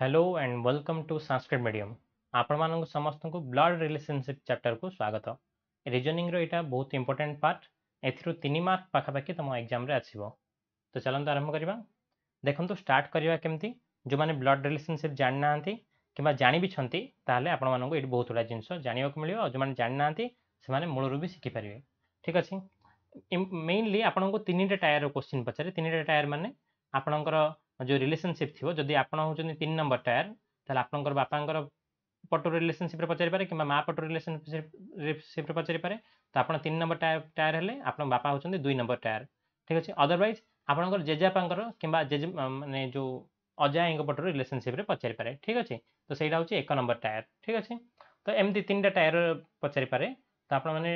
hello and welcome to Sanskrit medium आपण समस्त को ब्लड रिलेसनशिप चैप्टर को स्वागत रिजनिंग रहा बहुत इंपोर्टाट पार्ट एन मार्क पाखापाखि तुम एक्जाम आसो तो चलत आरंभ करवा देखो स्टार्ट करवा केमती जो मैंने ब्लड रिलेसनशिप जाणिना कि जाणी तेल आपण बहुत गुड़ा जिनस जानवाक मिले और जो मैंने जाणिना से मूल रू भी शिखिपर ठीक अच्छे मेनली आपको तीन टाइर क्वेश्चन पचारे तीन टाइर मानने आपणकर जो रिलेसनशिप थी जदि आप हूँ तीन नंबर टायर ତାହେଲେ ଆପଣଙ୍କର ବାପାଙ୍କର ପଟୁ ରିଲେସନସିପ୍ରେ ପଚାରିପାରେ କିମ୍ବା ମା ପଟୁ ରିଲେସନସିପ୍ରେ ପଚାରିପାରେ ତ ଆପଣ ତିନି ନମ୍ବର ଟାୟାର ଟାୟାର ହେଲେ ଆପଣଙ୍କ ବାପା ହେଉଛନ୍ତି ଦୁଇ ନମ୍ବର ଟାୟାର ଠିକ୍ ଅଛି ଅଦରୱାଇଜ୍ ଆପଣଙ୍କର ଜେଜେବାପାଙ୍କର କିମ୍ବା ଜେଜେ ମାନେ ଯେଉଁ ଅଜାଆଇଙ୍କ ପଟରୁ ରିଲେସନସିପ୍ରେ ପଚାରିପାରେ ଠିକ୍ ଅଛି ତ ସେଇଟା ହେଉଛି ଏକ ନମ୍ବର ଟାୟାର ଠିକ୍ ଅଛି ତ ଏମିତି ତିନିଟା ଟାୟାର ପଚାରିପାରେ ତ ଆପଣମାନେ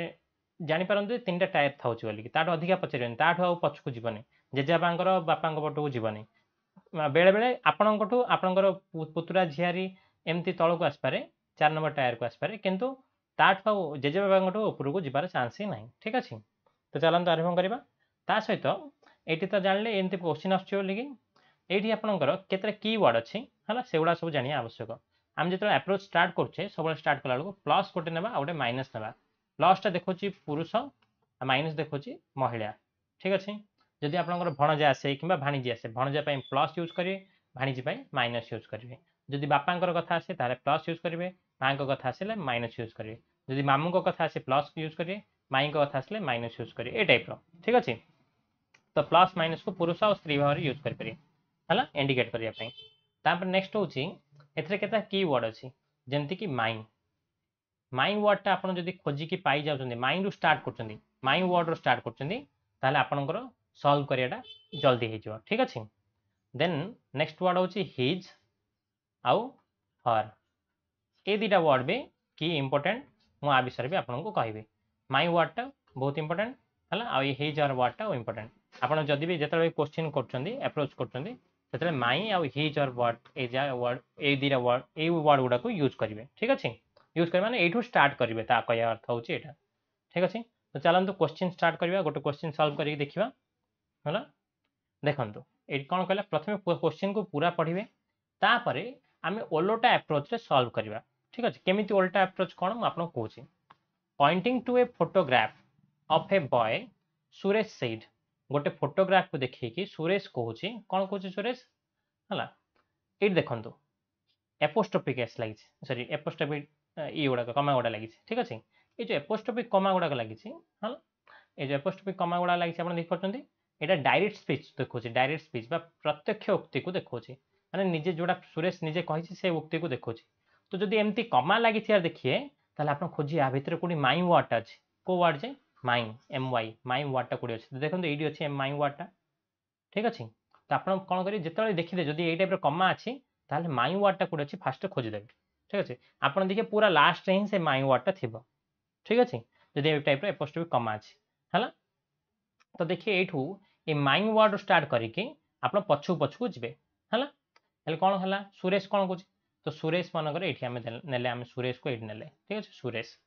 ଜାଣିପାରନ୍ତି ତିନିଟା ଟାୟାର ଥାଉଛି ବୋଲିକି ତାଠୁ ଅଧିକା ପଚାରିବେନି ତାଠୁ ଆଉ ପଛକୁ ଯିବନି ଜେଜେବାପାଙ୍କର ବାପାଙ୍କ ପଟକୁ ଯିବନି ବେଳେବେଳେ ଆପଣଙ୍କଠୁ ଆପଣଙ୍କର ପୁତୁରା ଝିଆରୀ ଏମିତି ତଳକୁ ଆସିପାରେ ଚାରି ନମ୍ବର ଟାୟାରକୁ ଆସିପାରେ କିନ୍ତୁ ତାଠୁ ଆଉ ଜେଜେବାବାଙ୍କଠୁ ଉପରକୁ ଯିବାର ଚାନ୍ସ ହିଁ ନାହିଁ ଠିକ୍ ଅଛି ତ ଚାଲନ୍ତୁ ଆରମ୍ଭ କରିବା ତା ସହିତ ଏଇଠି ତ ଜାଣିଲେ ଏମିତି କୋଶ୍ଚିନ୍ ଆସୁଛି ବୋଲିକି ଏଇଠି ଆପଣଙ୍କର କେତେଟା କି ୱାର୍ଡ଼ ଅଛି ହେଲା ସେଗୁଡ଼ା ସବୁ ଜାଣିବା ଆବଶ୍ୟକ ଆମେ ଯେତେବେଳେ ଆପ୍ରୋଚ୍ ଷ୍ଟାର୍ଟ କରୁଛେ ସବୁବେଳେ ଷ୍ଟାର୍ଟ କଲାବେଳକୁ ପ୍ଲସ୍ ଗୋଟେ ନେବା ଆଉ ଗୋଟେ ମାଇନସ୍ ନେବା ପ୍ଲସ୍ଟା ଦେଖାଉଛି ପୁରୁଷ ଆଉ ମାଇନସ୍ ଦେଖାଉଛି ମହିଳା ଠିକ୍ ଅଛି जदि आप भणजा आसे कि भाणीजी आसे भणजा प्लस यूज करेंगे भाणीजी माइनस यूज करेंगे जदि बापा कथ आसे प्लस यूज करेंगे माँ का कथ आस माइनस यूज करेंगे जदि मामू का कथ आसे प्लस यूज करेंगे माई का कथ आस माइनस यूज करेंगे ये टाइप ठीक अच्छे तो प्लस माइनस को पुरुष और स्त्री भाव यूज करें इंडिकेट करने नेक्स्ट हूँ एथेर के की वर्ड अच्छी जमीक माइ माइ वर्ड टा आप खोजिकी पाई माइ रु स्टार्ट कर माइ वर्ड रु स्टार्ट कर ସଲ୍ଭ କରିବାଟା ଜଲ୍ଦି ହେଇଯିବ ଠିକ୍ ଅଛି ଦେନ୍ ନେକ୍ସଟ ୱାର୍ଡ଼ ହେଉଛି ହିଜ୍ ଆଉ ହର୍ ଏ ଦୁଇଟା ୱାର୍ଡ଼ ବି କି ଇମ୍ପୋର୍ଟାଣ୍ଟ ମୁଁ ଆ ବିଷୟରେ ବି ଆପଣଙ୍କୁ କହିବି ମାଇ ୱାର୍ଡ଼ଟା ବହୁତ ଇମ୍ପୋର୍ଟାଣ୍ଟ ହେଲା ଆଉ ଏଇ ହିଜ୍ ଅର୍ ୱାର୍ଡ଼ଟା ଇମ୍ପୋର୍ଟାଣ୍ଟ ଆପଣ ଯଦି ବି ଯେତେବେଳେ କୋଶ୍ଚିନ୍ କରୁଛନ୍ତି ଆପ୍ରୋଚ୍ କରୁଛନ୍ତି ସେତେବେଳେ ମାଇ ଆଉ ହିଜ୍ ଅର୍ ୱାର୍ଡ଼ ଏଇ ଯା ୱାର୍ଡ଼ ଏଇ ଦୁଇଟା ୱାର୍ଡ଼ ଏଇ ୱାର୍ଡ଼ ଗୁଡ଼ାକୁ ୟୁଜ୍ କରିବେ ଠିକ୍ ଅଛି ୟୁଜ୍ କରିବେ ମାନେ ଏଇଠୁ ଷ୍ଟାର୍ଟ କରିବେ ତା କହିବା ଅର୍ଥ ହେଉଛି ଏଇଟା ଠିକ୍ ଅଛି ତ ଚାଲନ୍ତୁ କୋଶ୍ଚିନ୍ ଷ୍ଟାର୍ଟ କରିବା ଗୋଟେ କୋଶ୍ଚିନ୍ ସଲ୍ଭ କରିକି ଦେଖିବା ହେଲା ଦେଖନ୍ତୁ ଏଇଠି କ'ଣ କହିଲା ପ୍ରଥମେ କୋଶ୍ଚିନ୍କୁ ପୁରା ପଢ଼ିବେ ତାପରେ ଆମେ ଓଲଟା ଆପ୍ରୋଚ୍ରେ ସଲ୍ଭ କରିବା ଠିକ୍ ଅଛି କେମିତି ଓଲଟା ଆପ୍ରୋଚ୍ କ'ଣ ମୁଁ ଆପଣଙ୍କୁ କହୁଛି pointing to a photograph of a boy Suresh ସେଇଟ୍ ଗୋଟେ ଫଟୋଗ୍ରାଫ୍କୁ ଦେଖେଇକି ସୁରେଶ କହୁଛି କ'ଣ କହୁଛି ସୁରେଶ ହେଲା ଏଇଠି ଦେଖନ୍ତୁ ଏପୋଷ୍ଟୋପିକ୍ ଏସ୍ ଲାଗିଛି ସରି ଏପୋଷ୍ଟୋପିକ୍ ଇ ଗୁଡ଼ାକ କମା ଗୁଡ଼ା ଲାଗିଛି ଠିକ୍ ଅଛି ଏଇ ଯେଉଁ ଏପୋଷ୍ଟୋପିକ୍ କମା ଗୁଡ଼ାକ ଲାଗିଛି ହେଲା ଏଇ ଯେଉଁ ଏପୋଷ୍ଟୋପିକ୍ କମା ଗୁଡ଼ା ଲାଗିଛି ଆପଣ ଦେଖିପାରୁଛନ୍ତି ଏଇଟା ଡାଇରେକ୍ଟ ସ୍ପିଚ୍ ଦେଖଉଛି ଡାଇରେକ୍ଟ ସ୍ପିଚ୍ ବା ପ୍ରତ୍ୟକ୍ଷ ଉକ୍ତିକୁ ଦେଖଉଛି ମାନେ ନିଜେ ଯେଉଁଟା ସୁରେଶ ନିଜେ କହିଛି ସେ ଉକ୍ତିକୁ ଦେଖଉଛି ତ ଯଦି ଏମିତି କମା ଲାଗିଥିବାର ଦେଖିବେ ତାହେଲେ ଆପଣ ଖୋଜି ୟା ଭିତରେ କେଉଁଠି ମାଇଁ ୱାର୍ଡ଼ଟା ଅଛି କେଉଁ ୱାର୍ଡ଼ ଯେ ମାଇଁ ଏମ୍ ୱାଇ ମାଇଁ ୱାର୍ଡ଼ଟା କେଉଁଠି ଅଛି ଦେଖନ୍ତୁ ଏଇଠି ଅଛି ଏମ୍ ମାଇଁ ୱାର୍ଡ଼ଟା ଠିକ୍ ଅଛି ତ ଆପଣ କ'ଣ କରିବେ ଯେତେବେଳେ ଦେଖିଦେବେ ଯଦି ଏଇ ଟାଇପ୍ର କମା ଅଛି ତାହେଲେ ମାଇଁ ୱାର୍ଡ଼ଟା କେଉଁଠି ଅଛି ଫାଷ୍ଟ ଖୋଜିଦେବେ ଠିକ୍ ଅଛି ଆପଣ ଦେଖିବେ ପୁରା ଲାଷ୍ଟରେ ହିଁ ସେ ମାଇଁ ୱାର୍ଡ଼ଟା ଥିବ ଠିକ୍ ଅଛି ଯଦି ଏଇ ଟାଇପ୍ର ଏପୋଷ୍ଟ ବି କମା ଅଛି ହେଲା ତ ଦେଖିବେ ଏଇଠୁ ये माइंग वार्ड स्टार्ट करके आप पछक पछक जी है कौन है सुरेश कौन कह तो सुरेश मन ने सुरेश को ये ने ठीक है सुरेश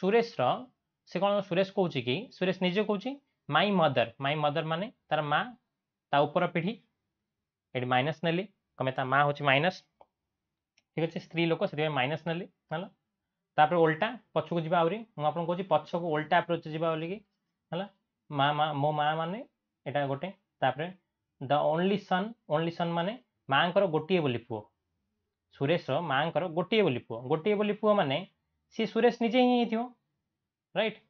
सुरेशर से कौन सुरेश कह सुरेश निजे कह माई मदर माई मदर माने तार माँ तापर पीढ़ी ये माइनस नेली कमे माँ हूँ माइनस ठीक अच्छे स्त्री लोक से माइनस नेली है ओल्टा पछक जी आ आपको कहूँ पछक ओल्टा एप्रोच जावा बोलिकी है मो माँ मैंने यहाँ गोटे the only son only son माने माँ को गोटे बोली पुओ सुरेश माँ को गोटे बोली पुओ गोटे बोली पुओ माने सी सुरेश निजे ही थो रईट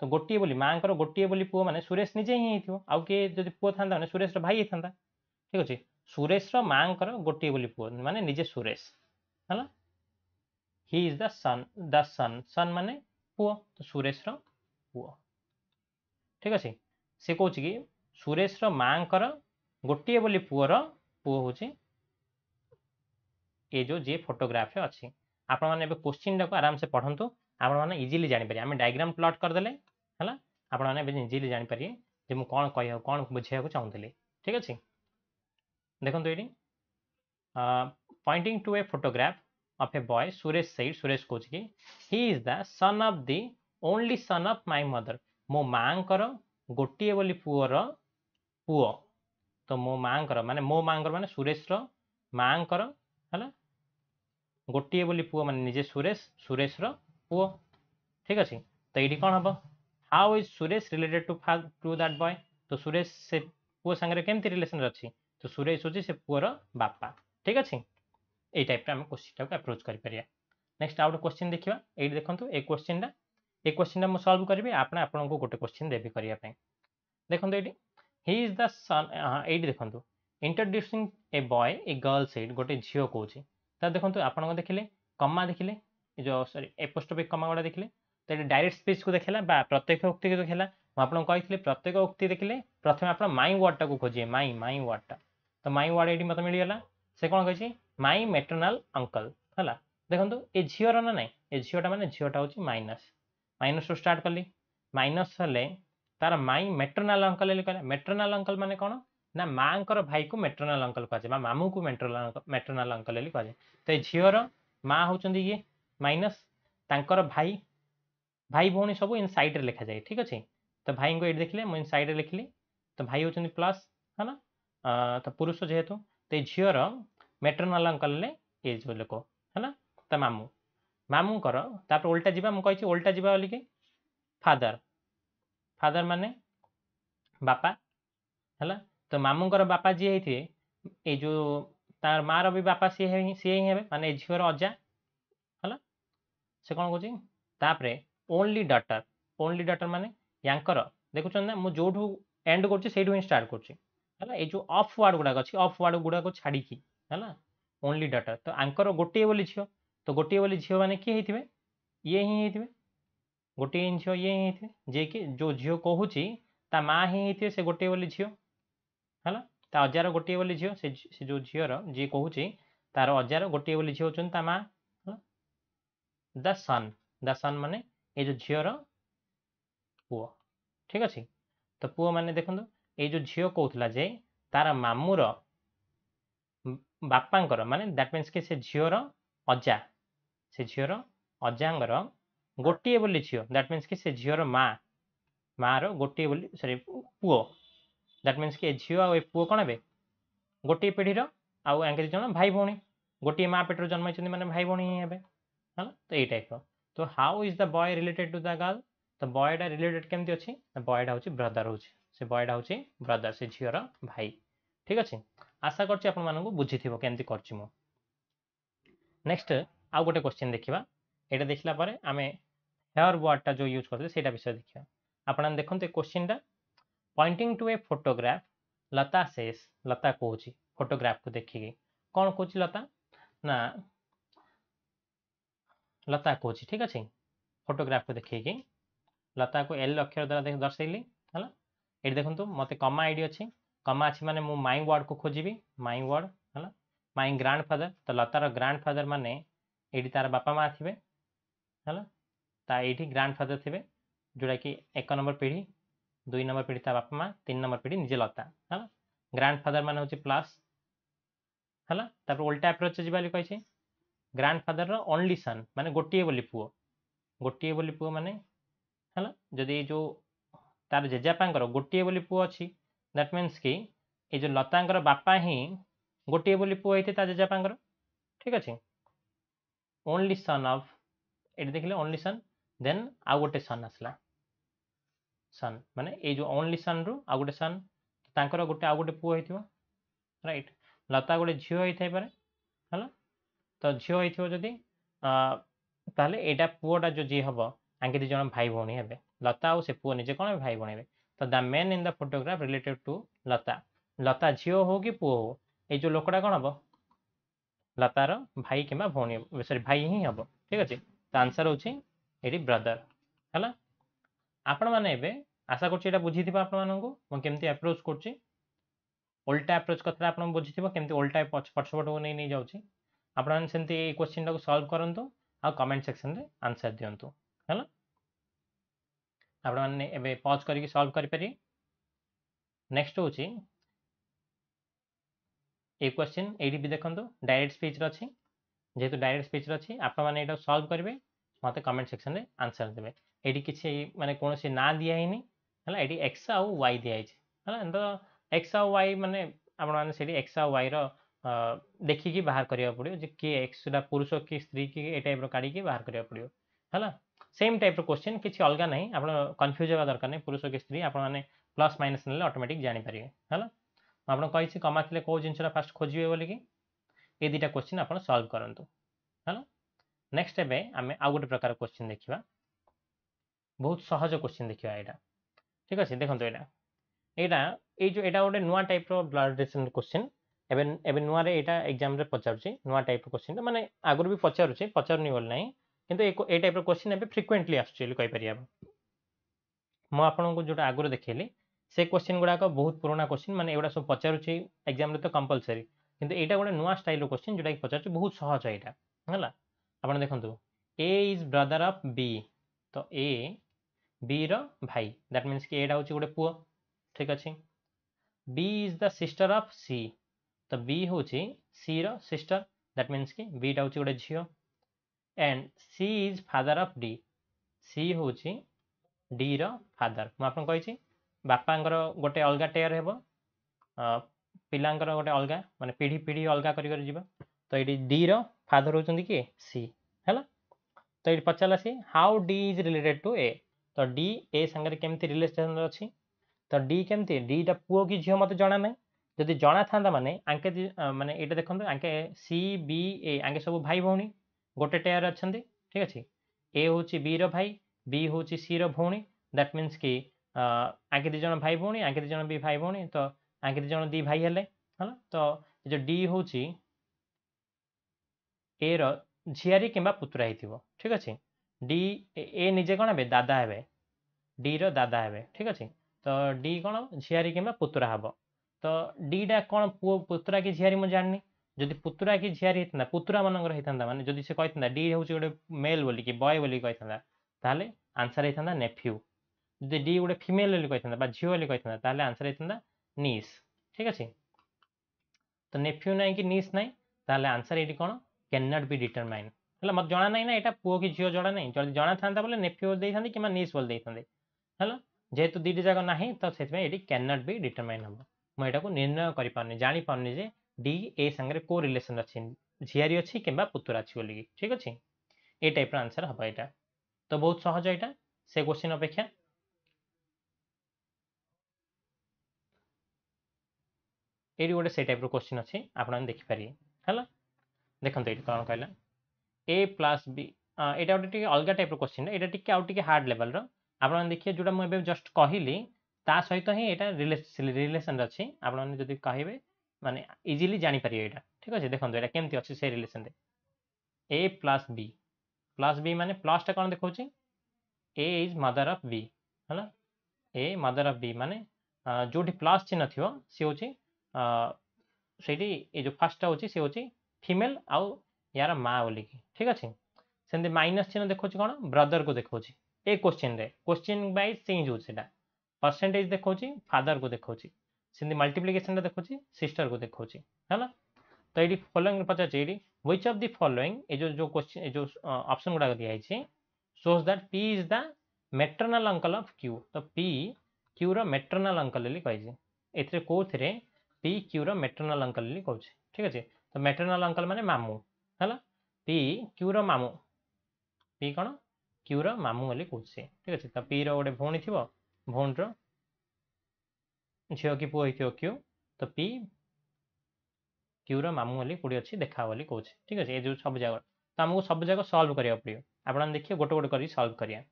तो गोटे बोली माँ को गोटे बोली पुओ माने सुरेश निजे ही थो आउ किए जब पुओ था मैंने सुरेश भाई था ठीक अच्छे सुरेश माँ को गोटे बोली पुओ माने निजे सुरेश है he is the son the son son माने पुओ तो सुरेश पुओ ठीक अच्छे से कौच ସୁରେଶର ମାଆଙ୍କର ଗୋଟିଏ ବୋଲି ପୁଅର ପୁଅ ହେଉଛି ଏ ଯେଉଁ ଯିଏ ଫଟୋଗ୍ରାଫରେ ଅଛି ଆପଣମାନେ ଏବେ କୋଶ୍ଚିନ୍ଟାକୁ ଆରାମସେ ପଢ଼ନ୍ତୁ ଆପଣମାନେ ଇଜିଲି ଜାଣିପାରିବେ ଆମେ ଡାଇଗ୍ରାମ୍ ପ୍ଲଟ୍ କରିଦେଲେ ହେଲା ଆପଣମାନେ ଏବେ ଇଜିଲି ଜାଣିପାରିବେ ଯେ ମୁଁ କ'ଣ କହିବାକୁ କ'ଣ ବୁଝେଇବାକୁ ଚାହୁଁଥିଲି ଠିକ୍ ଅଛି ଦେଖନ୍ତୁ ଏଇଠି pointing to a photograph of a boy Suresh ସେଇଟ୍ Suresh କହୁଛି କି he is the son of the only son of my mother ମୋ ମାଆଙ୍କର ଗୋଟିଏ ବୋଲି ପୁଅର ପୁଅ ତ ମୋ ମାଆଙ୍କର ମାନେ ମୋ ମାଆଙ୍କର ମାନେ ସୁରେଶର ମାଆଙ୍କର ହେଲା ଗୋଟିଏ ବୋଲି ପୁଅ ମାନେ ନିଜେ ସୁରେଶ ସୁରେଶର ପୁଅ ଠିକ୍ ଅଛି ତ ଏଇଠି କ'ଣ ହେବ how is Suresh related to to that boy ତ ସୁରେଶ ସେ ପୁଅ ସାଙ୍ଗରେ କେମିତି ରିଲେସନ୍ରେ ଅଛି ତ ସୁରେଶ ହେଉଛି ସେ ପୁଅର ବାପା ଠିକ୍ ଅଛି ଏଇ ଟାଇପ୍ର ଆମେ କୋଶ୍ଚିନ୍ଟାକୁ ଆପ୍ରୋଚ୍ କରିପାରିବା ନେକ୍ସଟ ଆଉ ଗୋଟେ କୋଶ୍ଚିନ୍ ଦେଖିବା ଏଇଠି ଦେଖନ୍ତୁ ଏଇ କୋଶ୍ଚିନ୍ଟା ଏଇ କୋଶ୍ଚିନ୍ଟା ମୁଁ ସଲ୍ଭ କରିବି ଆପଣ ଆପଣଙ୍କୁ ଗୋଟେ କୋଶ୍ଚିନ୍ ଦେବି କରିବା ପାଇଁ ଦେଖନ୍ତୁ ଏଇଠି হি ଇଜ୍ ଦ ସନ୍ ଏଇଠି ଦେଖନ୍ତୁ ଇଣ୍ଟ୍ରୋଡ୍ୟୁସିଂ ଏ ବୟ ଏ ଗର୍ଲ ସେଇଠି ଗୋଟେ ଝିଅ କହୁଛି ତା ଦେଖନ୍ତୁ ଆପଣଙ୍କ ଦେଖିଲେ କମା ଦେଖିଲେ ଯେଉଁ ସରି ଏପୋଷ୍ଟୋପିକ୍ କମା ଗୁଡ଼ା ଦେଖିଲେ ତ ଏଠି ଡାଇରେକ୍ଟ ସ୍ପିଚ୍କୁ ଦେଖିଲା ବା ପ୍ରତ୍ୟକ୍ଷ ଉକ୍ତିକୁ ଦେଖିଲା ମୁଁ ଆପଣଙ୍କୁ କହିଥିଲି ପ୍ରତ୍ୟେକ ଉକ୍ତି ଦେଖିଲେ ପ୍ରଥମେ ଆପଣ ମାଇ ୱାର୍ଡ଼ଟାକୁ ଖୋଜିବେ ମାଇ ମାଇ ୱାର୍ଡ଼ଟା ତ ମାଇ ୱାର୍ଡ଼ ଏଇଠି ମୋତେ ମିଳିଗଲା ସେ କ'ଣ କହିଛି ମାଇ ମେଟର୍ନାଲ ଅଙ୍କଲ ହେଲା ଦେଖନ୍ତୁ ଏ ଝିଅର ନା ନାହିଁ ଏ ଝିଅଟା ମାନେ ଝିଅଟା ହେଉଛି ମାଇନସ୍ ମାଇନସ୍ରୁ ଷ୍ଟାର୍ଟ କଲି ମାଇନସ୍ ହେଲେ ତାର ମାଇଁ ମେଟ୍ରୋନାଲ ଅଙ୍କଲ ବୋଲି କହିଲା ମେଟ୍ରୋନାଲ ଅଙ୍କଲ ମାନେ କ'ଣ ନା ମାଆଙ୍କର ଭାଇକୁ ମେଟ୍ରୋନାଲ ଅଙ୍କଲ କୁହାଯାଏ ବା ମାମୁଁକୁ ମେଟ୍ରୋନାଲ ମେଟ୍ରୋନାଲ ଅଙ୍କଲ ବୋଲି କୁହାଯାଏ ତ ଏ ଝିଅର ମା ହେଉଛନ୍ତି ଇଏ ମାଇନସ୍ ତାଙ୍କର ଭାଇ ଭାଇ ଭଉଣୀ ସବୁ ଇନ୍ ସାଇଡ଼୍ରେ ଲେଖାଯାଏ ଠିକ୍ ଅଛି ତ ଭାଇଙ୍କୁ ଏଇଠି ଦେଖିଲେ ମୁଁ ଇନ୍ ସାଇଡ଼୍ରେ ଲେଖିଲି ତ ଭାଇ ହେଉଛନ୍ତି ପ୍ଲସ୍ ହଁ ନା ତ ପୁରୁଷ ଯେହେତୁ ତ ଏଇ ଝିଅର ମେଟ୍ରୋନାଲ ଅଙ୍କଲରେ ଏ ଯେଉଁ ଲୋକ ହେଲା ତା ମାମୁଁ ମାମୁଁଙ୍କର ତାପରେ ଓଲଟା ଯିବା ମୁଁ କହିଛି ଓଲଟା ଯିବା ବୋଲିକି ଫାଦର ଫାଦର ମାନେ ବାପା ହେଲା ତ ମାମୁଙ୍କର ବାପା ଯିଏ ହେଇଥିବେ ଏଇ ଯେଉଁ ତାର ମାଆର ବି ବାପା ସିଏ ହିଁ ସିଏ ହିଁ ହେବେ ମାନେ ଏ ଝିଅର ଅଜା ହେଲା ସେ କ'ଣ କହୁଛି ତାପରେ ଓନ୍ଲି ଡଟର ଓନ୍ଲି ଡଟର ମାନେ ୟାଙ୍କର ଦେଖୁଛନ୍ତି ନା ମୁଁ ଯେଉଁଠୁ ଏଣ୍ଡ କରୁଛି ସେଇଠୁ ହିଁ ଷ୍ଟାର୍ଟ କରୁଛି ହେଲା ଏଇ ଯେଉଁ ଅଫ୍ ୱାର୍ଡ଼ ଗୁଡ଼ାକ ଅଛି ଅଫ୍ ୱାର୍ଡ଼ ଗୁଡ଼ାକୁ ଛାଡ଼ିକି ହେଲା ଓନ୍ଲି ଡଟର ତ ଆଙ୍କର ଗୋଟିଏ ବୋଲି ଝିଅ ତ ଗୋଟିଏ ବୋଲି ଝିଅମାନେ କିଏ ହେଇଥିବେ ଇଏ ହିଁ ହେଇଥିବେ ଗୋଟିଏ ଝିଅ ଇଏ ହେଇଥିବେ ଯିଏକି ଯେଉଁ ଝିଅ କହୁଛି ତା ମା ହିଁ ହେଇଥିବେ ସେ ଗୋଟିଏ ବୋଲି ଝିଅ ହେଲା ତା ଅଜାର ଗୋଟିଏ ବୋଲି ଝିଅ ସେ ସେ ଯେଉଁ ଝିଅର ଯିଏ କହୁଛି ତାର ଅଜାର ଗୋଟିଏ ବୋଲି ଝିଅ ହେଉଛନ୍ତି ତା ମା ଦ ସନ୍ ଦ ସନ୍ ମାନେ ଏଇ ଯେଉଁ ଝିଅର ପୁଅ ଠିକ୍ ଅଛି ତ ପୁଅ ମାନେ ଦେଖନ୍ତୁ ଏଇ ଯେଉଁ ଝିଅ କହୁଥିଲା ଯେ ତାର ମାମୁଁର ବାପାଙ୍କର ମାନେ ଦ୍ୟାଟ୍ ମିନ୍ସ କି ସେ ଝିଅର ଅଜା ସେ ଝିଅର ଅଜାଙ୍କର ଗୋଟିଏ ବୋଲି ଝିଅ ଦ୍ୟାଟ୍ ମିନ୍ସ କି ସେ ଝିଅର ମା' ମାଆର ଗୋଟିଏ ବୋଲି ସରି ପୁଅ ଦ୍ୟାଟ୍ ମିନ୍ସ କି ଏ ଝିଅ ଆଉ ଏ ପୁଅ କ'ଣ ହେବେ ଗୋଟିଏ ପିଢ଼ିର ଆଉ ୟାଙ୍କେ ଦୁଇ ଜଣ ଭାଇ ଭଉଣୀ ଗୋଟିଏ ମା' ପେଟରୁ ଜନ୍ମ ହେଇଛନ୍ତି ମାନେ ଭାଇ ଭଉଣୀ ହିଁ ହେବେ ହେଲା ତ ଏଇ ଟାଇପ୍ର ତ how is the boy related to the girl ତ ବୟଟା ରିଲେଟେଡ୍ କେମିତି ଅଛି ବୟଟା ହେଉଛି ବ୍ରଦର୍ ହେଉଛି ସେ ବୟଟା ହେଉଛି ବ୍ରଦର୍ ସେ ଝିଅର ଭାଇ ଠିକ୍ ଅଛି ଆଶା କରୁଛି ଆପଣମାନଙ୍କୁ ବୁଝିଥିବ କେମିତି କରୁଛି ମୁଁ ନେକ୍ସଟ ଆଉ ଗୋଟେ କ୍ୱେଶ୍ଚିନ୍ ଦେଖିବା ଏଇଟା ଦେଖିଲା ପରେ ଆମେ हेयर वार्डटा जो यूज करते विषय देखिए आप देखते क्वेश्चन टा pointing to a photograph Lata cess Lata कौच फोटोग्राफ को देखिए कौन कौच लता ना लता कौच ठीक अच्छे फोटोग्राफ को देखिए लता को एल अक्षर द्वारा दर्शेली है ये देखो मत कमा आई डी कमा अच्छी मानते मुझ माई वार्ड को खोजी माई वार्ड है माई ग्रांड तो लतार ग्रांड फादर मैंने ये तार बापा माँ थे है ତା ଏଇଠି ଗ୍ରାଣ୍ଡ ଫାଦର ଥିବେ ଯେଉଁଟାକି ଏକ ନମ୍ବର ପିଢ଼ି ଦୁଇ ନମ୍ବର ପିଢ଼ି ତା ବାପା ମା' ତିନି ନମ୍ବର ପିଢ଼ି ନିଜେ ଲତା ହେଲା ଗ୍ରାଣ୍ଡ ଫାଦର ମାନେ ହେଉଛି ପ୍ଲସ୍ ହେଲା ତାପରେ ଓଲ୍ଟା ଆପ୍ରୋଚ୍ ଯିବା ବୋଲି କହିଛି ଗ୍ରାଣ୍ଡ ଫାଦରର ଓନ୍ଲି ସନ୍ ମାନେ ଗୋଟିଏ ବୋଲି ପୁଅ ଗୋଟିଏ ବୋଲି ପୁଅ ମାନେ ହେଲା ଯଦି ଏଇ ଯେଉଁ ତାର ଜେଜେବାପାଙ୍କର ଗୋଟିଏ ବୋଲି ପୁଅ ଅଛି ଦ୍ୟାଟ୍ ମିନ୍ସ କି ଏଇ ଯେଉଁ ଲତାଙ୍କର ବାପା ହିଁ ଗୋଟିଏ ବୋଲି ପୁଅ ହେଇଥିବେ ତା ଜେଜେବାପାଙ୍କର ଠିକ୍ ଅଛି ଓନ୍ଲି ସନ୍ ଅଫ୍ ଏଠି ଦେଖିଲେ ଓନ୍ଲି ସନ୍ ଦେନ୍ ଆଉ ଗୋଟେ ସନ୍ ଆସିଲା ସନ୍ ମାନେ ଏଇ ଯେଉଁ ଓନ୍ଲି ସନ୍ରୁ ଆଉ ଗୋଟେ ସନ୍ ତାଙ୍କର ଗୋଟେ ଆଉ ଗୋଟେ ପୁଅ ହେଇଥିବ ରାଇଟ୍ ଲତା ଗୋଟେ ଝିଅ ହେଇଥାଇପାରେ ହେଲା ତ ଝିଅ ହେଇଥିବ ଯଦି ତାହେଲେ ଏଇଟା ପୁଅଟା ଯେଉଁ ଯିଏ ହେବ ଆଙ୍କେ ଦୁଇ ଜଣ ଭାଇ ଭଉଣୀ ହେବେ ଲତା ଆଉ ସେ ପୁଅ ନିଜେ କ'ଣ ଭାଇ ଭଉଣୀ ହେବେ ତ the man in the photograph related to Lata Lata ଝିଅ ହଉ କି ପୁଅ ହଉ ଏଇ ଯେଉଁ ଲୋକଟା କ'ଣ ହେବ ଲତାର ଭାଇ କିମ୍ବା ଭଉଣୀ ସରି ଭାଇ ହିଁ ହେବ ଠିକ୍ ଅଛି ତ ଆନ୍ସର ହେଉଛି এটি ব্রাদার ହେଲା ଆପଣମାନେ ଏବେ ଆଶା କରୁଛି ଏଇଟା ବୁଝିଥିବ ଆପଣମାନଙ୍କୁ ମୁଁ କେମିତି ଆପ୍ରୋଚ୍ କରୁଛି ଓଲ୍ଟା ଆପ୍ରୋଚ୍ କଥାଟା ଆପଣଙ୍କୁ ବୁଝିଥିବ କେମିତି ଓଲ୍ଟା ପଛପଟକୁ ନେଇ ନେଇଯାଉଛି ଆପଣମାନେ ସେମିତି ଏଇ କ୍ୱେଶ୍ଚିନ୍ଟାକୁ ସଲ୍ଭ କରନ୍ତୁ ଆଉ କମେଣ୍ଟ ସେକ୍ସନ୍ରେ ଆନ୍ସର୍ ଦିଅନ୍ତୁ ହେଲା ଆପଣମାନେ ଏବେ ପଜ୍ କରିକି ସଲ୍ଭ କରିପାରିବେ ନେକ୍ସଟ ହେଉଛି এই কোশ্চিন এইটি বি দেখুন ডাইরেক্ট স্পিচর অছি যেহেতু ডাইরেক্ট স্পিচর অছি আপনার এটা সলভ করবে ମୋତେ କମେଣ୍ଟ ସେକ୍ସନରେ ଆନ୍ସର୍ ଦେବେ ଏଇଠି କିଛି ମାନେ କୌଣସି ନାଁ ଦିଆହେଇନି ହେଲା ଏଇଠି ଏକ୍ସ ଆଉ ୱାଇ ଦିଆହେଇଛି ହେଲା ତ ଏକ୍ସ ଆଉ ୱାଇ ମାନେ ଆପଣମାନେ ସେଇଠି ଏକ୍ସ ଆଉ ୱାଇର ଦେଖିକି ବାହାର କରିବାକୁ ପଡ଼ିବ ଯେ କିଏ ଏକ୍ସଟା ପୁରୁଷ କି ସ୍ତ୍ରୀ କି ଏ ଟାଇପ୍ର କାଢ଼ିକି ବାହାର କରିବାକୁ ପଡ଼ିବ ହେଲା ସେମ୍ ଟାଇପ୍ର କୋଶ୍ଚିନ୍ କିଛି ଅଲଗା ନାହିଁ ଆପଣ କନଫ୍ୟୁଜ୍ ହେବା ଦରକାର ନାହିଁ ପୁରୁଷ କି ସ୍ତ୍ରୀ ଆପଣମାନେ ପ୍ଲସ୍ ମାଇନସ୍ ନେଲେ ଅଟୋମେଟିକ୍ ଜାଣିପାରିବେ ହେଲା ମୁଁ ଆପଣଙ୍କୁ କହିଛି କମାଥିଲେ କେଉଁ ଜିନିଷଟା ଫାର୍ଷ୍ଟ ଖୋଜିବେ ବୋଲିକି ଏ ଦୁଇଟା କୋଶ୍ଚିନ୍ ଆପଣ ସଲ୍ଭ କରନ୍ତୁ ହେଲା ନେକ୍ସଟ ଏବେ ଆମେ ଆଉ ଗୋଟେ ପ୍ରକାର କୋଶ୍ଚିନ୍ ଦେଖିବା ବହୁତ ସହଜ କୋଶ୍ଚିନ୍ ଦେଖିବା ଏଇଟା ଠିକ୍ ଅଛି ଦେଖନ୍ତୁ ଏଇଟା ଏଇଟା ଏଇ ଯେଉଁ ଏଇଟା ଗୋଟେ ନୂଆ ଟାଇପ୍ର ବ୍ଲଡ୍ ରିଲେସନ୍ କୋଶ୍ଚିନ୍ ଏବେ ଏବେ ନୂଆରେ ଏଇଟା ଏକ୍ଜାମ୍ରେ ପଚାରୁଛି ନୂଆ ଟାଇପ୍ର କୋଶ୍ଚିନ୍ ମାନେ ଆଗରୁ ବି ପଚାରୁଛି ପଚାରୁନି ବୋଲି ନାହିଁ କିନ୍ତୁ ଏଇ ଟାଇପ୍ର କୋଶ୍ଚିନ୍ ଏବେ ଫ୍ରିକ୍ୱେଣ୍ଟଲି ଆସୁଛି ବୋଲି କହିପାରିବା ମୁଁ ଆପଣଙ୍କୁ ଯେଉଁଟା ଆଗରୁ ଦେଖେଇଲି ସେ କୋଶ୍ଚିନ୍ ଗୁଡ଼ାକ ବହୁତ ପୁରୁଣା କୋଶ୍ଚିନ୍ ମାନେ ଏଗୁଡ଼ା ସବୁ ପଚାରୁଛି ଏକ୍ଜାମ୍ରେ ତ କମ୍ପଲସରି କିନ୍ତୁ ଏଇଟା ଗୋଟେ ନୂଆ ଷ୍ଟାଇଲ୍ର କୋଶ୍ଚିନ୍ ଯେଉଁଟାକି ପଚାରୁଛି ବହୁତ ସହଜ ଏଇଟା ହେଲା ଆପଣ ଦେଖନ୍ତୁ A is brother of B ତ ଏ ବିର ଭାଇ ଦ୍ୟାଟ୍ ମିନ୍ସ କି ଏଇଟା ହେଉଛି ଗୋଟେ ପୁଅ ଠିକ୍ ଅଛି B is the sister of C ତ ବି ହେଉଛି ସିର ସିଷ୍ଟର୍ ଦ୍ୟାଟ୍ ମିନ୍ସ କି ବିଟା ହେଉଛି ଗୋଟେ ଝିଅ and C is father of D C ହେଉଛି ଡିର ଫାଦର୍ ମୁଁ ଆପଣଙ୍କୁ କହିଛି ବାପାଙ୍କର ଗୋଟେ ଅଲଗା ଟେୟର୍ ହେବ ପିଲାଙ୍କର ଗୋଟେ ଅଲଗା ମାନେ ପିଢ଼ି ପିଢ଼ି ଅଲଗା କରି କରି ଯିବା ତ ଏଇଠି ଡିର फादर होती किए सी है तो ये पचारा C how D is related to A तो डी ए सागर केमती रिलेसन अच्छी तो डी केमती डीटा पुओ कि झील मत जना ना जदि जना था मैंने आंके मैंने ये देखते आंके सी बी ए आंके सब भाई भौणी गोटे टेयर अच्छा ठीक अच्छे ए हूँ बी रई बी हूँ सी रौणी दैट मीनस कि आंके दिज भाई भौणी आंके दिज भी भाई भौणी तो आंके दिज दी भाई हेले है तो जो डी हूँ ଏର ଝିଆରୀ କିମ୍ବା ପୁତୁରା ହେଇଥିବ ଠିକ୍ ଅଛି ଡି ଏ ନିଜେ କ'ଣ ହେବେ ଦାଦା ହେବେ ଡିର ଦାଦା ହେବେ ଠିକ୍ ଅଛି ତ ଡି କ'ଣ ଝିଆରୀ କିମ୍ବା ପୁତୁରା ହେବ ତ ଡିଟା କ'ଣ ପୁଅ ପୁତୁରା କି ଝିଆରୀ ମୁଁ ଜାଣିନି ଯଦି ପୁତୁରା କି ଝିଆରୀ ହେଇଥାନ୍ତା ପୁତୁରାମାନଙ୍କର ହେଇଥାନ୍ତା ମାନେ ଯଦି ସେ କହିଥାନ୍ତା ଡି ହେଉଛି ଗୋଟେ ମେଲ୍ ବୋଲିକି ବୟ ବୋଲି କହିଥାନ୍ତା ତାହେଲେ ଆନ୍ସର୍ ହେଇଥାନ୍ତା ନେଫ୍ୟୁ ଯଦି ଡି ଗୋଟେ ଫିମେଲ୍ ବୋଲି କହିଥାନ୍ତା ବା ଝିଅ ବୋଲି କହିଥାନ୍ତା ତାହେଲେ ଆନ୍ସର୍ ହେଇଥାନ୍ତା ନିସ୍ ଠିକ୍ ଅଛି ତ ନେଫ୍ୟୁ ନାହିଁ କି ନିସ୍ ନାହିଁ ତାହେଲେ ଆନ୍ସର୍ ଏଇଠି କ'ଣ କ୍ୟାନଟ୍ ବି ଡିଟରମାଇନ୍ ହେଲା ମୋତେ ଜଣା ନାହିଁ ନା ଏଇଟା ପୁଅ କି ଝିଅ ଜଣା ନାହିଁ ଯଦି ଜଣାଥାନ୍ତା ବୋଲେ ନେଫ୍ୟୁ ଦେଇଥାନ୍ତି କିମ୍ବା ନିସ୍ ବୋଲି ଦେଇଥାନ୍ତି ହେଲା ଯେହେତୁ ଦୁଇଟି ଯାକ ନାହିଁ ତ ସେଥିପାଇଁ ଏଠି କ୍ୟାନଟ୍ ବି ଡିଟରମାଇନ୍ ହେବ ମୁଁ ଏଇଟାକୁ ନିର୍ଣ୍ଣୟ କରିପାରୁନି ଜାଣିପାରୁନି ଯେ ଡି ଏ ସାଙ୍ଗରେ କେଉଁ ରିଲେସନ୍ ଅଛି ଝିଆରୀ ଅଛି କିମ୍ବା ପୁତୁରା ଅଛି ବୋଲିକି ଠିକ୍ ଅଛି ଏଇ ଟାଇପ୍ର ଆନ୍ସର୍ ହେବ ଏଇଟା ତ ବହୁତ ସହଜ ଏଇଟା ସେ କୋଶ୍ଚିନ୍ ଅପେକ୍ଷା ଏଇଠି ଗୋଟେ ସେଇ ଟାଇପ୍ର କୋଶ୍ଚିନ୍ ଅଛି ଆପଣମାନେ ଦେଖିପାରିବେ ହେଲା ଦେଖନ୍ତୁ ଏଇଠି କ'ଣ କହିଲା ଏ ପ୍ଲସ୍ ବି ଏଇଟା ଗୋଟେ ଟିକେ ଅଲଗା ଟାଇପ୍ର କୋଶ୍ଚିନ୍ ଏଇଟା ଟିକେ ଆଉ ଟିକେ ହାର୍ଡ଼ ଲେଭଲ୍ର ଆପଣମାନେ ଦେଖିବେ ଯେଉଁଟା ମୁଁ ଏବେ ଜଷ୍ଟ କହିଲି ତା ସହିତ ହିଁ ଏଇଟା ରିଲେସନ୍ରେ ଅଛି ଆପଣମାନେ ଯଦି କହିବେ ମାନେ ଇଜିଲି ଜାଣିପାରିବେ ଏଇଟା ଠିକ୍ ଅଛି ଦେଖନ୍ତୁ ଏଇଟା କେମିତି ଅଛି ସେ ରିଲେସନ୍ରେ ଏ ପ୍ଲସ୍ ବି ପ୍ଲସ୍ ବି ମାନେ ପ୍ଲସ୍ଟା କ'ଣ ଦେଖାଉଛି A is mother of B ହେଲା ଏ ମଦର୍ ଅଫ୍ ବି ମାନେ ଯେଉଁଠି ପ୍ଲସ୍ ଚିହ୍ନ ଥିବ ସେ ହେଉଛି ସେଇଠି ଏ ଯେଉଁ ଫାର୍ଷ୍ଟଟା ହେଉଛି ସେ ହେଉଛି फिमेल आउ यार माँ बोल कि ठीक अच्छे से माइनस चिन्ह देखो कौन ब्रदर को देखो ए क्वेश्चन रे क्वेश्चन वाइज चेंज সেটা परसेंटेज देखा फादर को देखो सेमती मल्टीप्लिकेसन देखा सिस्टर को देखो है तो ये फलोईंग पचार व्हिच अफ दि फलोईंग जो जो क्वेश्चन जो ऑप्शन गुड़ाक दिखाई shows that P is the maternal uncle of Q तो पी क्यू रेटरनाल अंकल कही कौ पी क्यू रेटरनाल अंकल कहे ठीक है तो मेटर्नाल अंकल मैंने मामु है पी क्यूर मामु पी कौन क्यूर मामू बोली कह ठीक है तो पी रोटे भौणी थी भौणीर झील कि पु क्यू तो पी क्यूर मामू बोली कौटी अच्छी देखा बोली कौच ठीक है ये जो सब जगह तो आमको सब जगह सल्व कराया पड़ो आप देखिए गोटे गोटे कर सल्व कराया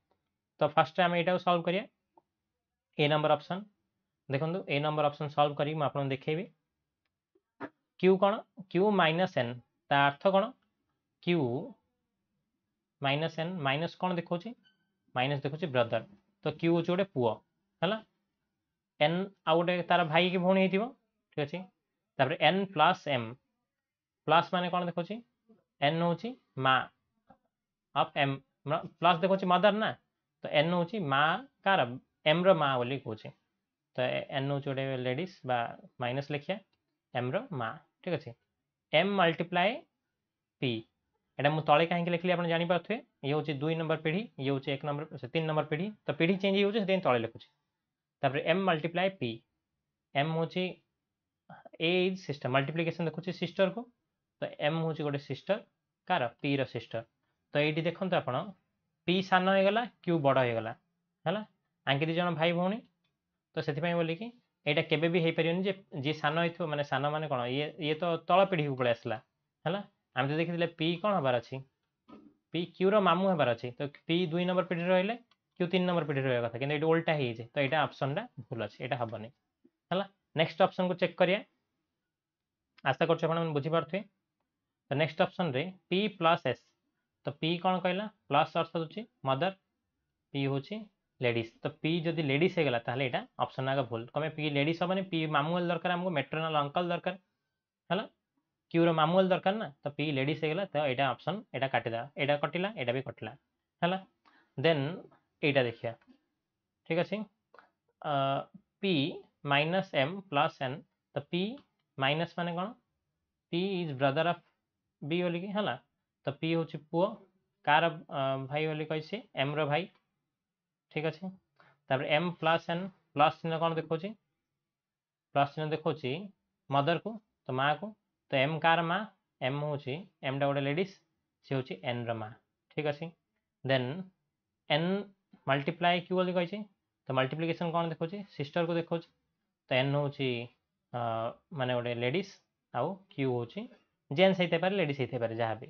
तो फास्ट आम यू सल्व कराया ए नंबर अप्सन देखो ए नंबर अप्सन सल्व कर देखेबी q କ'ଣ q ମାଇନସ୍ ଏନ୍ ତା ଅର୍ଥ କ'ଣ q ମାଇନସ୍ ଏନ୍ ମାଇନସ୍ କ'ଣ ଦେଖାଉଛି ମାଇନସ୍ ଦେଖାଉଛି ବ୍ରଦର ତ q ହେଉଛି ଗୋଟେ ପୁଅ ହେଲା ଏନ୍ ଆଉ ଗୋଟେ ତାର ଭାଇ କି ଭଉଣୀ ହେଇଥିବ ଠିକ୍ ଅଛି ତାପରେ ଏନ୍ ପ୍ଲସ୍ ଏମ୍ ପ୍ଲସ୍ ମାନେ କ'ଣ ଦେଖାଉଛି ଏନ୍ ହେଉଛି ମା ଅଫ୍ ଏମ୍ ପ୍ଲସ୍ ଦେଖାଉଛି ମଦର ନା ତ ଏନ୍ ହେଉଛି ମା କାହାର ଏମ୍ର ମା ବୋଲି କହୁଛି ତ ଏନ୍ ହେଉଛି ଗୋଟେ ଲେଡ଼ିସ୍ ବା ମାଇନସ୍ ଲେଖିବା ଏମ୍ର ମା ठीक अच्छे एम मल्टीप्लाए पी एटा मुझे तले कहीं लिखिली आप जानपे ये हूँ दुई नंबर पीढ़ी ये हूँ एक नंबर तीन नंबर पीढ़ी तो पीढ़ी चेंज हो तले लिखुचे एम मल्टीप्लाए पी एम हूँ ए इज सिस्टर मल्टीप्लिकेसन देखुचे सिस्टर को तो एम हूँ गोटे सिस्टर कार पी रिस्टर तो ये देखते तो आप पी सान हो क्यू बड़ हो गला है आंकी दिज तो भाई भी तो से बोलिकी ଏଇଟା କେବେ ବି ହେଇପାରିବନି ଯେ ଯିଏ ସାନ ହେଇଥିବ ମାନେ ସାନ ମାନେ କ'ଣ ଇଏ ଇଏ ତ ତଳ ପିଢ଼ିକୁ ପଳେଇ ଆସିଲା ହେଲା ଆମେ ତ ଦେଖିଥିଲେ ପି କ'ଣ ହେବାର ଅଛି ପି କ୍ୟୁର ମାମୁଁ ହେବାର ଅଛି ତ ପି ଦୁଇ ନମ୍ବର ପିଢ଼ିରେ ରହିଲେ କ୍ୟୁ ତିନି ନମ୍ବର ପିଢ଼ିରେ ରହିବା କଥା କିନ୍ତୁ ଏଇଠି ଓଲ୍ଟା ହେଇଯାଇଛି ତ ଏଇଟା ଅପସନ୍ଟା ଭୁଲ ଅଛି ଏଇଟା ହେବନି ହେଲା ନେକ୍ସଟ ଅପସନ୍କୁ ଚେକ୍ କରିବା ଆଶା କରୁଛୁ ଆପଣମାନେ ବୁଝିପାରୁଥିବେ ତ ନେକ୍ସଟ ଅପସନ୍ରେ ପି ପ୍ଲସ୍ ଏସ୍ ତ ପି କ'ଣ କହିଲା ପ୍ଲସ୍ ଅର୍ଥ ହେଉଛି ମଦର ପି ହେଉଛି लेडीज तो पी जदि लेडीज होगा तो यहाँ अप्सन आगे भूल कमें पी लेडीज हमने पी मामुअल दरकार आमको मेट्रोनाल अंकल दरकार है क्यूर मामुअल दरकार ना तो पी लेडीज होगा तो यहाँ अप्सन यहाँ काटिद यहाँ कटिला यहाँ भी कटिला है देन यहाँ देखिए ठीक अच्छे P minus M plus N तो पी माइनस मान कौन P is brother of B बोलिकी है तो पी हूँ पुओ कार भाई कहसी कही एम्र भाई ঠিক ଅଛି ତାପରେ m ପ୍ଲସ୍ ଏନ୍ ପ୍ଲସ୍ ଚିହ୍ନ କ'ଣ ଦେଖାଉଛି ପ୍ଲସ୍ ଚିହ୍ନ ଦେଖାଉଛି ମଦରକୁ ତ ମାଆକୁ ତ ଏମ୍ କାହାର ମା ଏମ୍ ହେଉଛି ଏମ୍ଟା ଗୋଟେ ଲେଡ଼ିଜ୍ ସେ ହେଉଛି ଏନ୍ର ମା ଠିକ୍ ଅଛି ଦେନ୍ ଏନ୍ ମଲ୍ଟିପ୍ଲାଏ କ୍ୟୁ ବୋଲି କହିଛି ତ ମଲ୍ଟିପ୍ଲିକେସନ୍ କ'ଣ ଦେଖାଉଛି ସିଷ୍ଟର୍କୁ ଦେଖାଉଛି ତ ଏନ୍ ହେଉଛି ମାନେ ଗୋଟେ ଲେଡ଼ିଜ୍ ଆଉ କ୍ୟୁ ହେଉଛି ଜେନ୍ସ ହେଇଥାଇପାରେ ଲେଡ଼ିଜ୍ ହେଇଥାଇପାରେ ଯାହା ବି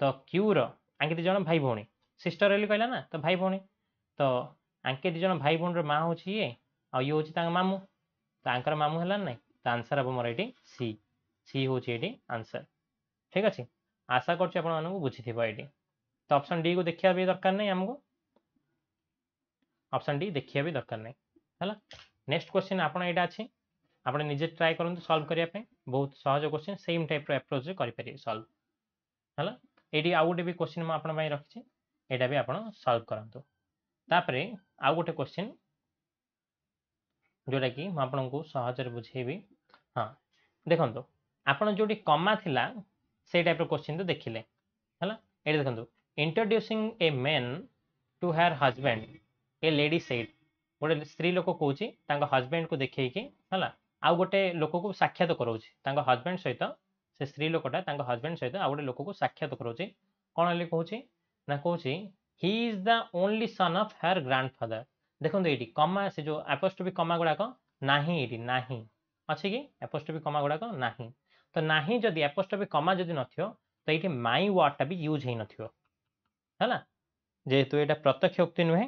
ତ କ୍ୟୁର ଆଙ୍କିତି ଜଣ ଭାଇ ଭଉଣୀ ସିଷ୍ଟର୍ ବୋଲି କହିଲା ନା ତ ଭାଇ ଭଉଣୀ ତ ଆଙ୍କେ ଦୁଇ ଜଣ ଭାଇ ଭଉଣୀର ମା ହେଉଛି ଇଏ ଆଉ ଇଏ ହେଉଛି ତାଙ୍କ ମାମୁଁ ତାଙ୍କର ମାମୁଁ ହେଲା ନାହିଁ ତ ଆନ୍ସର୍ ହେବ ମୋର ଏଇଠି ସି ସି ହେଉଛି ଏଠି ଆନ୍ସର୍ ଠିକ୍ ଅଛି ଆଶା କରୁଛି ଆପଣମାନଙ୍କୁ ବୁଝିଥିବ ଏଇଠି ତ ଅପସନ୍ ଡିକୁ ଦେଖିବା ବି ଦରକାର ନାହିଁ ଆମକୁ ଅପସନ୍ ଡି ଦେଖିବା ବି ଦରକାର ନାହିଁ ହେଲା ନେକ୍ସଟ କ୍ୱେଶ୍ଚିନ୍ ଆପଣ ଏଇଟା ଅଛି ଆପଣ ନିଜେ ଟ୍ରାଏ କରନ୍ତୁ ସଲ୍ଭ କରିବା ପାଇଁ ବହୁତ ସହଜ କ୍ୱେଶ୍ଚିନ୍ ସେମ୍ ଟାଇପ୍ର ଆପ୍ରୋଚ୍ରେ କରିପାରିବେ ସଲ୍ଭ ହେଲା ଏଇଠି ଆଉ ଗୋଟେ ବି କ୍ୱେଶ୍ଚିନ୍ ମୁଁ ଆପଣଙ୍କ ପାଇଁ ରଖିଛି ଏଇଟା ବି ଆପଣ ସଲ୍ଭ କରନ୍ତୁ ତାପରେ ଆଉ ଗୋଟେ କ୍ୱେଶ୍ଚିନ୍ ଯେଉଁଟାକି ମୁଁ ଆପଣଙ୍କୁ ସହଜରେ ବୁଝେଇବି ହଁ ଦେଖନ୍ତୁ ଆପଣ ଯେଉଁଠି କମା ଥିଲା ସେଇ ଟାଇପ୍ର କ୍ୱେଶ୍ଚିନ୍ ତ ଦେଖିଲେ ହେଲା ଏଇଠି ଦେଖନ୍ତୁ introducing a man to her husband a lady said ଗୋଟେ ସ୍ତ୍ରୀ ଲୋକ କହୁଛି ତାଙ୍କ ହଜବେଣ୍ଡକୁ ଦେଖେଇକି ହେଲା ଆଉ ଗୋଟେ ଲୋକକୁ ସାକ୍ଷାତ କରାଉଛି ତାଙ୍କ ହଜବେଣ୍ଡ ସହିତ ସେ ସ୍ତ୍ରୀ ଲୋକଟା ତାଙ୍କ ହଜବେଣ୍ଡ ସହିତ ଆଉ ଗୋଟେ ଲୋକକୁ ସାକ୍ଷାତ କରାଉଛି କ'ଣ ହେଲେ କହୁଛି ନା କହୁଛି he is the only son of her grandfather देखते ये कमा से जो एपोस्टोपी कमा गुड़ाक ना ये ना अच्छे कि एपोस्टोपी कमा गुड़ाक ना तो ना जब एपोस्टोपी कमा जो न थो तो ये माइ वार्डटा भी यूज होन थोला जेहेतु ये प्रत्यक्ष उक्ति नुहे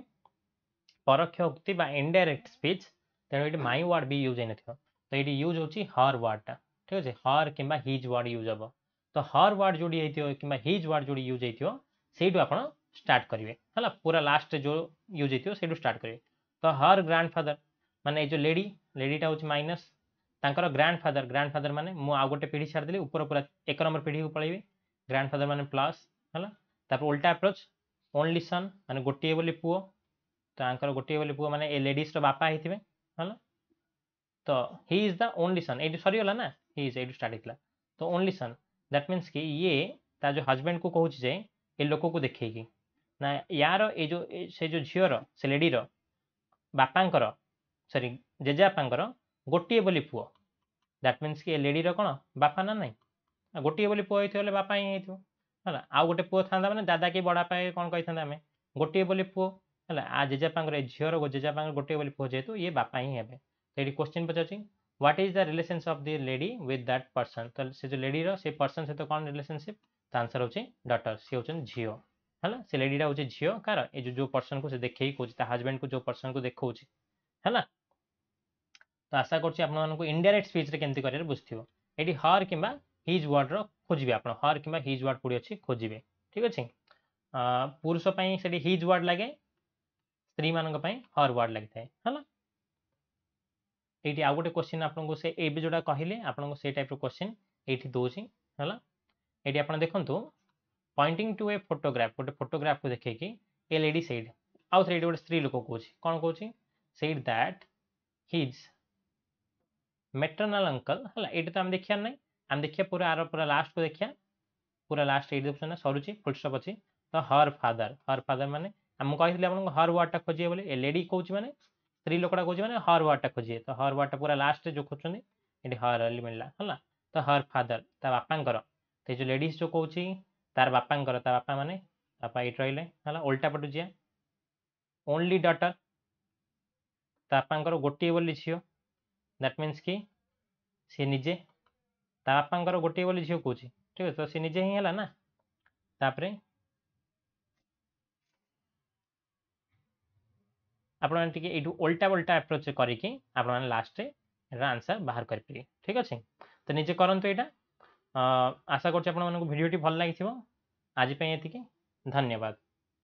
परोक्ष उक्ति इनडाइरेक्ट स्पीच तेणु ये माइ वार्ड भी यूज होन थो तो ये यूज हर वार्डटा ठीक अच्छे हर कि हिज वार्ड यूज हे तो हर वार्ड जोड़ी होती है कि हिज वार्ड जोड़ी यूज होती हो सही आप स्टार्ट करेंगे है पूरा लास्ट जो यूज हो है स्टार्ट करेंगे तो हर ग्रांडफादर मानने जो लेडी लेडीटा हो माइनस तर ग्रांडफादर ग्रांडफादर मैंने मुझे गोटे पीढ़ी छाड़ दे ऊपर पूरा एक नंबर पीढ़ी को पलि ग्रांडफादर मैंने प्लस है ओल्टा एप्रोच ओनली सन मैंने गोटे बोली पुओ तो गोटे बोली पुओ मैंने लेडीज्र बापा ही थे तो हि इज द ओनली सन ये सरगला ना हि इज यू स्टार्ट होता तो ओनली सन दैट मीनस कि ये जो हजबैंड को कहे ये लोक को देखेगी ନା ୟାର ଏଇ ଯେଉଁ ସେ ଯେଉଁ ଝିଅର ସେ ଲେଡ଼ିର ବାପାଙ୍କର ସରି ଜେଜେବାପାଙ୍କର ଗୋଟିଏ ବୋଲି ପୁଅ ଦ୍ୟାଟ୍ ମିନ୍ସ କି ଏ ଲେଡ଼ିର କ'ଣ ବାପା ନା ନାହିଁ ଗୋଟିଏ ବୋଲି ପୁଅ ହେଇଥିବ ହେଲେ ବାପା ହିଁ ହେଇଥିବ ହେଲା ଆଉ ଗୋଟେ ପୁଅ ଥାଆନ୍ତା ମାନେ ଦାଦା କି ବଡ଼ବାପା କ'ଣ କହିଥାନ୍ତା ଆମେ ଗୋଟିଏ ବୋଲି ପୁଅ ହେଲା ଆ ଜେଜେବାପାଙ୍କର ଏ ଝିଅର ଜେଜେବାପାଙ୍କର ଗୋଟିଏ ବୋଲି ପୁଅ ଯେହେତୁ ଇଏ ବାପା ହିଁ ହେବେ ସେଇଠି କୋଶ୍ଚିନ୍ ପଚାରୁଛି what is the relations of the lady with that person ତ ସେ ଯେଉଁ ଲେଡ଼ିର ସେ ପର୍ସନ୍ ସହିତ କ'ଣ ରିଲେସନ୍ସିପ୍ ତା ଆନ୍ସର୍ ହେଉଛି ଡଟର୍ ସିଏ ହେଉଛନ୍ତି ଝିଅ ହେଲା ସେ ଲେଡ଼ିଟା ହେଉଛି ଝିଅ କାର ଏ ଯେଉଁ ପର୍ସନକୁ ସେ ଦେଖେଇକି କହୁଛି ତା ହଜବେଣ୍ଡକୁ ଯେଉଁ ପର୍ସନକୁ ଦେଖାଉଛି ହେଲା ତ ଆଶା କରୁଛି ଆପଣମାନଙ୍କୁ ଇଣ୍ଡାଇରେକ୍ଟ ସ୍ପିଚ୍ରେ କେମିତି କରିବାରେ ବୁଝିଥିବ ଏଠି ହର୍ କିମ୍ବା ହିଜ୍ ୱାର୍ଡ଼ର ଖୋଜିବେ ଆପଣ ହର୍ କିମ୍ବା ହିଜ୍ ୱାର୍ଡ଼ କେଉଁଠି ଅଛି ଖୋଜିବେ ଠିକ୍ ଅଛି ପୁରୁଷ ପାଇଁ ସେଠି ହିଜ୍ ୱାର୍ଡ଼ ଲାଗେ ସ୍ତ୍ରୀମାନଙ୍କ ପାଇଁ ହର୍ ୱାର୍ଡ଼ ଲାଗିଥାଏ ହେଲା ଏଇଠି ଆଉ ଗୋଟେ କୋଶ୍ଚିନ୍ ଆପଣଙ୍କୁ ସେ ଏବେ ଯେଉଁଟା କହିଲେ ଆପଣଙ୍କୁ ସେଇ ଟାଇପ୍ର କୋଶ୍ଚିନ୍ ଏଇଠି ଦେଉଛି ହେଲା ଏଇଠି ଆପଣ ଦେଖନ୍ତୁ पॉइंटिंग टू ए फोटोग्राफ गोटे फोटोग्राफ को देखेगी ए लेडी सेड आउ थे गोटे स्त्री लोक कौन कौन कौन said that his maternal uncle है ये तो आम देखिए ना आम देखिए पूरा आर पूरा लास्ट को देखिए पूरा लास्ट ये देखना सरुची फुलस्टप अच्छी तो हर फादर हर फादर मैंने कही हर वार्ड टा खोजे ए लेडी कौच मैंने स्त्री लोकटा कौच मैंने हर वार्ड टा खोजे तो हर वार्ड पूरा लास्ट जो खोज ये हर मिलला है तो हर फादर ता बापा जो लेडीज जो कौच ତାର ବାପାଙ୍କର ତା ବାପା ମାନେ ବାପା ଏଇଠି ରହିଲେ ହେଲା ଓଲଟା ପଟୁ ଯିବା ଓନ୍ଲି ଡଟର୍ ତା ବାପାଙ୍କର ଗୋଟିଏ ବୋଲି ଝିଅ ଦ୍ୟାଟ୍ ମିନ୍ସ କି ସିଏ ନିଜେ ତା ବାପାଙ୍କର ଗୋଟିଏ ବୋଲି ଝିଅ କହୁଛି ଠିକ୍ ଅଛି ତ ସିଏ ନିଜେ ହିଁ ହେଲା ନା ତାପରେ ଆପଣମାନେ ଟିକେ ଏଇଠୁ ଓଲଟା ଓଲଟା ଆପ୍ରୋଚ୍ କରିକି ଆପଣମାନେ ଲାଷ୍ଟରେ ଏଟାର ଆନ୍ସର୍ ବାହାର କରିପାରିବେ ଠିକ୍ ଅଛି ତ ନିଜେ କରନ୍ତୁ ଏଇଟା আশা করছি আপনার ভিডিওটি ভাল লাগিথিব আজ পাই এতিকি ধন্যবাদ